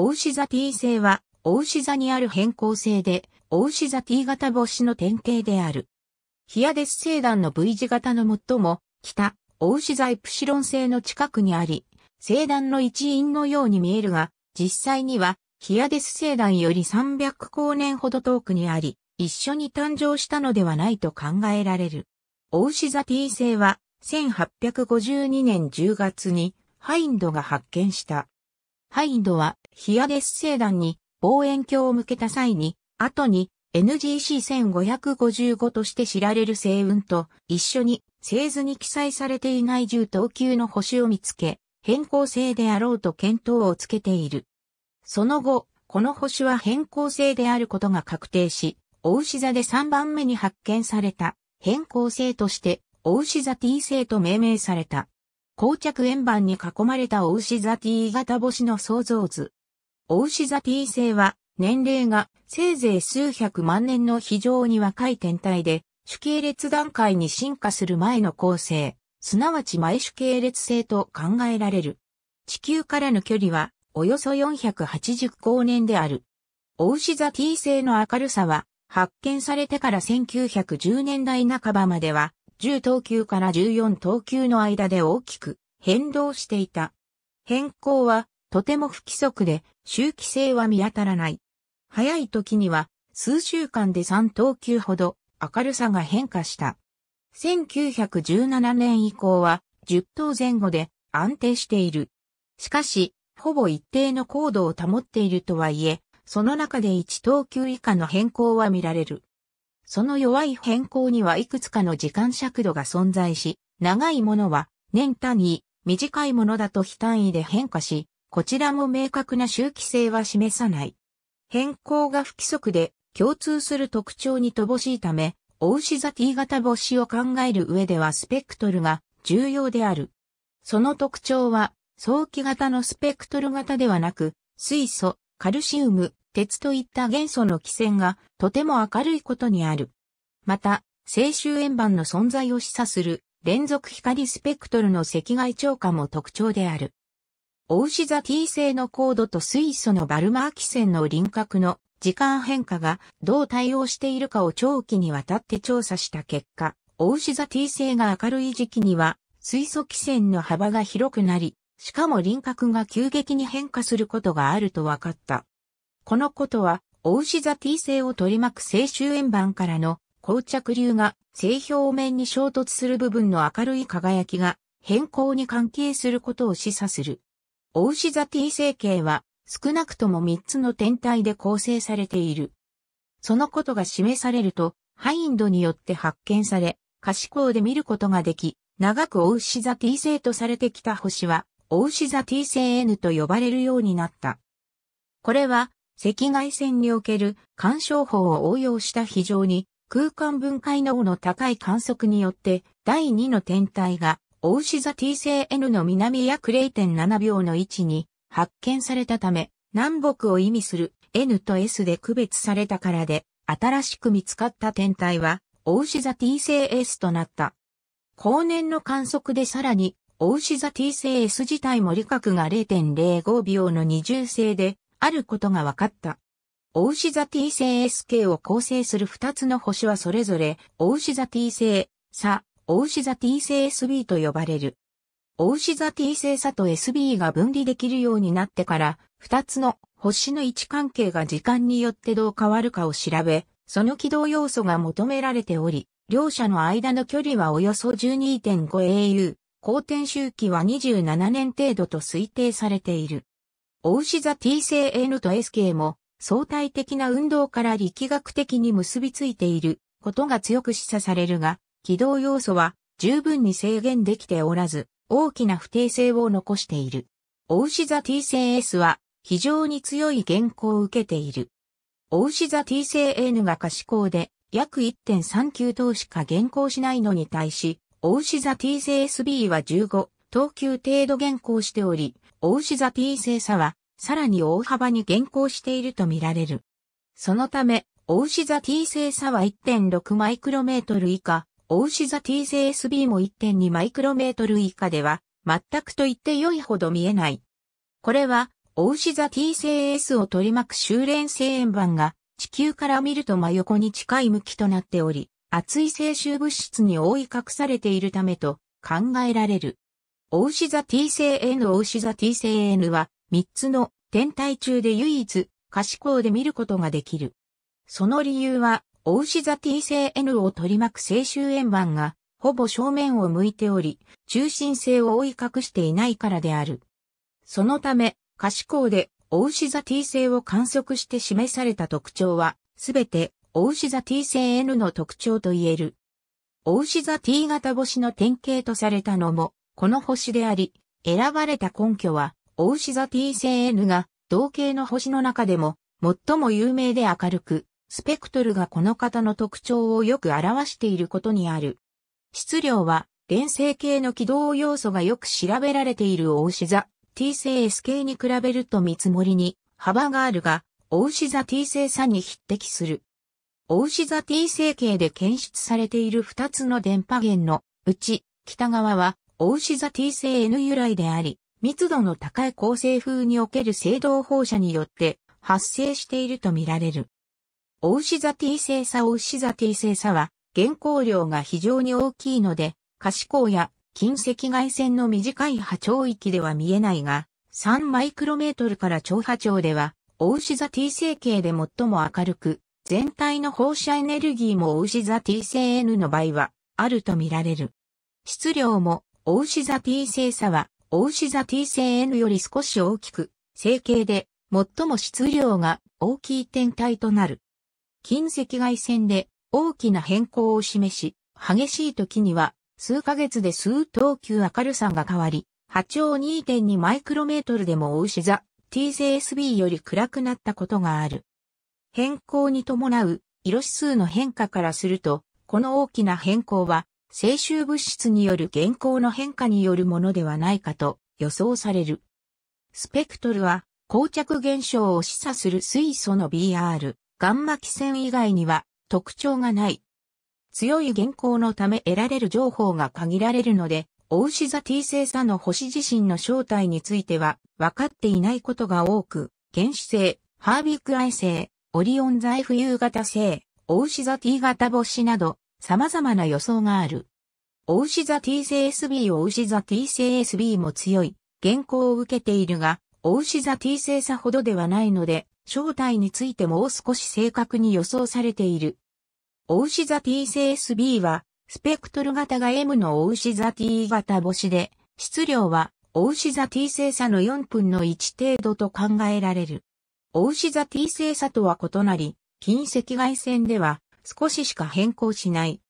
オウシザ T 星は、オウシザにある変更星で、オウシザ T 型星の典型である。ヒアデス星団の V 字型の最も、北、オウシザイプシロン星の近くにあり、星団の一員のように見えるが、実際には、ヒアデス星団より300光年ほど遠くにあり、一緒に誕生したのではないと考えられる。オウシザ T 星は、1852年10月に、ハインドが発見した。ハインドは、ヒアデス星団に望遠鏡を向けた際に、後に NGC1555 として知られる星雲と一緒に星図に記載されていない10等級の星を見つけ、変更星であろうと見当をつけている。その後、この星は変更星であることが確定し、オウシ座で3番目に発見された変更星として、オウシ座 T 星と命名された。膠着円盤に囲まれたオウシ座 T 型星の創造図。オウシ座 T 星は、年齢がせいぜい数百万年の非常に若い天体で、主系列段階に進化する前の構成、すなわち前主系列星と考えられる。地球からの距離は、およそ480光年である。オウシザ T 星の明るさは、発見されてから1910年代半ばまでは、10等級から14等級の間で大きく変動していた。変更はとても不規則で周期性は見当たらない。早い時には数週間で3等級ほど明るさが変化した。1917年以降は10等前後で安定している。しかし、ほぼ一定の高度を保っているとはいえ、その中で1等級以下の変更は見られる。その弱い変更にはいくつかの時間尺度が存在し、長いものは年単位、短いものだと非単位で変化し、こちらも明確な周期性は示さない。変更が不規則で共通する特徴に乏しいため、オウシザ T 型星を考える上ではスペクトルが重要である。その特徴は、早期型のスペクトル型ではなく、水素、カルシウム、鉄といった元素の基線がとても明るいことにある。また、青周円盤の存在を示唆する連続光スペクトルの赤外超過も特徴である。オウシザ T 星のコードと水素のバルマー基線の輪郭の時間変化がどう対応しているかを長期にわたって調査した結果、オウシザ T 星が明るい時期には水素基線の幅が広くなり、しかも輪郭が急激に変化することがあると分かった。このことは、オウシザ T 星を取り巻く青周円盤からの膠着流が正表面に衝突する部分の明るい輝きが変更に関係することを示唆する。オウシザ T 星系は少なくとも3つの天体で構成されている。そのことが示されると、ハインドによって発見され、可視光で見ることができ、長くオウシザ T 星とされてきた星は、オウシザ T 星 N と呼ばれるようになった。これは、赤外線における干渉法を応用した非常に空間分解能の高い観測によって第2の天体がオウシザ T 星 N の南約0.7秒の位置に発見されたため南北を意味する N と S で区別されたからで新しく見つかった天体はオウシザ T 星 S となった。後年の観測でさらにオウシザ T 星 S 自体も理角が0.05秒の二重星であることが分かった。オウシザ T 星 SK を構成する二つの星はそれぞれ、オウシザ T 星、サ、オウシザ T 星 SB と呼ばれる。オウシザ T 星サと SB が分離できるようになってから、二つの星の位置関係が時間によってどう変わるかを調べ、その軌道要素が求められており、両者の間の距離はおよそ 12.5au、公転周期は27年程度と推定されている。オウシザ T 星 N と SK も相対的な運動から力学的に結びついていることが強く示唆されるが、軌道要素は十分に制限できておらず、大きな不定性を残している。オウシザ T 星 S は非常に強い原稿を受けている。オウシザ T 星 N が可視光で約1.39等しか原稿しないのに対し、オウシザ T 星 SB は15等級程度原稿しており、オウシザ T 星差は、さらに大幅に減降しているとみられる。そのため、オウシザ T 星差は1.6マイクロメートル以下、オウシザ T 星 SB も1.2マイクロメートル以下では、全くと言って良いほど見えない。これは、オウシザ T 星 S を取り巻く修練星円盤が地球から見ると真横に近い向きとなっており、熱い静臭物質に覆い隠されているためと考えられる。オウシザ T 星 N オウシザ T 星 N は3つの天体中で唯一可視光で見ることができる。その理由は、オウシザ T 星 N を取り巻く静臭円盤がほぼ正面を向いており、中心性を覆い隠していないからである。そのため、可視光でオウシザ T 星を観測して示された特徴は、すべてオウシザ T 星 N の特徴と言える。オウシザ T 型星の典型とされたのも、この星であり、選ばれた根拠は、オウシザ T 星 N が同系の星の中でも最も有名で明るく、スペクトルがこの型の特徴をよく表していることにある。質量は、連星系の軌道要素がよく調べられているオウシザ T 星 S 系に比べると見積もりに幅があるが、オウシザ T 星差に匹敵する。オウシザ T 星系で検出されている2つの電波源のうち、北側はオウシザ T 星 N 由来であり、密度の高い構成風における青銅放射によって発生しているとみられる。オウシザ T 星差オウシザ T 星差は原光量が非常に大きいので、可視光や近赤外線の短い波長域では見えないが、3マイクロメートルから超波長では、オウシザ T 星系で最も明るく、全体の放射エネルギーもオウシザ T 星 N の場合はあると見られる。質量もオウシザ T 星差はオウシザ T 星 N より少し大きく、星系で最も質量が大きい天体となる。近赤外線で大きな変更を示し、激しい時には数ヶ月で数等級明るさが変わり、波長2.2マイクロメートルでもオウシザ T 星 SB より暗くなったことがある。変更に伴う色指数の変化からすると、この大きな変更は、静臭物質による原光の変化によるものではないかと予想される。スペクトルは、膠着現象を示唆する水素の BR、ガンマ基線以外には特徴がない。強い原光のため得られる情報が限られるので、オウシザ T 星差の星自身の正体については分かっていないことが多く、原子星、ハービックアイ星、オリオン座 F 夕型星、オウシザ T 型星など、様々な予想がある。オウシザ T 星 SB オウシザ T 星 SB も強い、原稿を受けているが、オウシザ T 星差ほどではないので、正体についてもう少し正確に予想されている。オウシザ T 星 SB は、スペクトル型が M のオウシザ T 型星で、質量は、オウシザ T 星差の4分の1程度と考えられる。オウシザ T 星差とは異なり、近赤外線では少ししか変更しない。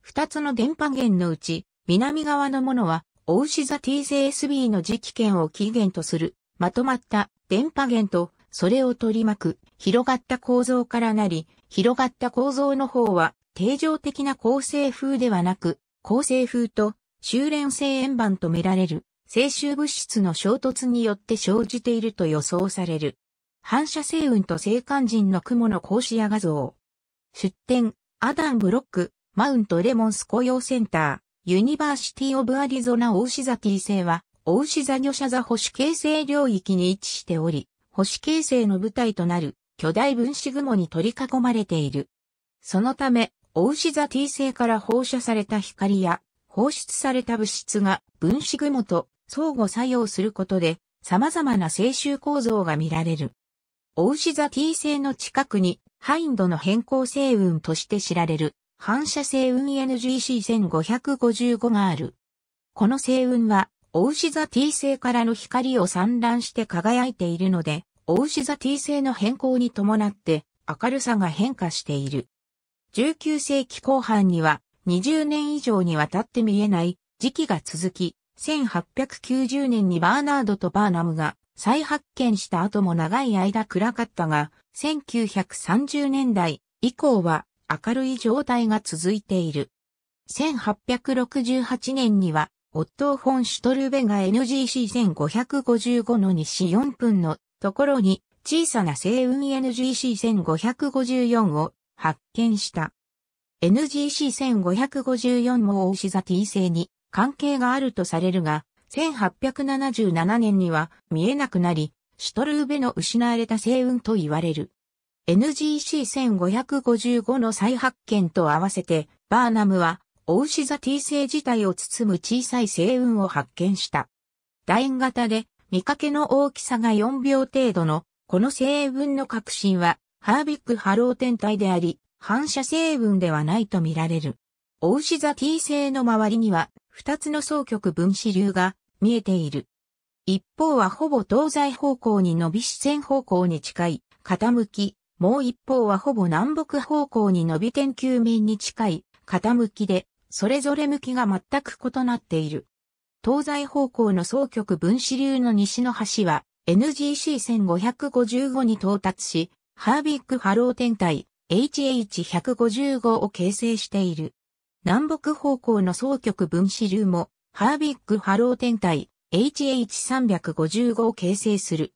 二つの電波源のうち、南側のものは、オウシザ T 星 SB の磁気圏を起源とする、まとまった電波源と、それを取り巻く、広がった構造からなり、広がった構造の方は、定常的な構成風ではなく、構成風と周連星円盤と見られる、星周物質の衝突によって生じていると予想される。反射星雲と星間塵の雲の広視野画像。出典、Adam Block、Mount Lemmon SkyCenter、University of Arizona おうし座 T 星は、おうし座ぎょしゃ座星形成領域に位置しており、星形成の舞台となる巨大分子雲に取り囲まれている。そのため、オーシザ T 星から放射された光や放出された物質が分子雲と相互作用することで様々な静臭構造が見られる。オウシザ T 星の近くに、ハインドの変更星雲として知られる、反射星雲 NGC1555 がある。この星雲は、オウシザ T 星からの光を散乱して輝いているので、オウシザ T 星の変更に伴って明るさが変化している。19世紀後半には20年以上にわたって見えない時期が続き、1890年にバーナードとバーナムが再発見した後も長い間暗かったが、1930年代以降は明るい状態が続いている。1868年には、オットー・フォン・シュトルベが NGC1555 の西4分のところに小さな星雲 NGC1554 を発見した。NGC1554 も大志座 T 星に関係があるとされるが、1877年には見えなくなり、シュトルーベの失われた星雲と言われる。NGC1555 の再発見と合わせて、バーナムは、オウシザ T 星自体を包む小さい星雲を発見した。楕円型で、見かけの大きさが4秒程度の、この星雲の核心は、ハービッグハロー天体であり、反射星雲ではないと見られる。オウシザ T 星の周りには、二つの双極分子流が見えている。一方はほぼ東西方向に伸び視線方向に近い傾き、もう一方はほぼ南北方向に伸び点球面に近い傾きで、それぞれ向きが全く異なっている。東西方向の双極分子流の西の端は NGC1555 に到達し、ハービックハロー天体 HH155 を形成している。南北方向の双極分子流もハービックハロー天体 HH355 を形成する。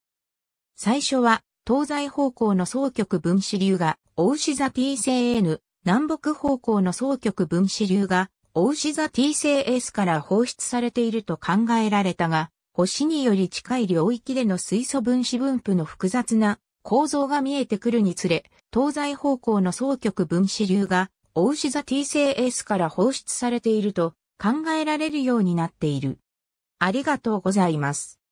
最初は東西方向の双極分子流がオウシザ T 星 N、南北方向の双極分子流がオウシザ T 星 S から放出されていると考えられたが、星により近い領域での水素分子分布の複雑な構造が見えてくるにつれ、東西方向の双極分子流がオウシザ T 星 S から放出されていると考えられるようになっている。ありがとうございます。